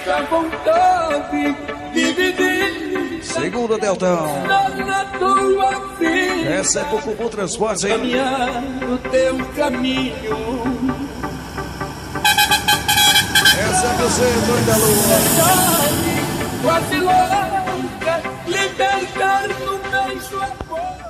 essa vontade dividir. Segundo Segura, Deltão. Na tua vida. Essa é pro Cubu Transportes, hein? Caminhar o teu caminho. Essa é você, Dona da Lua. Quase louca, libertar no beijo a cor.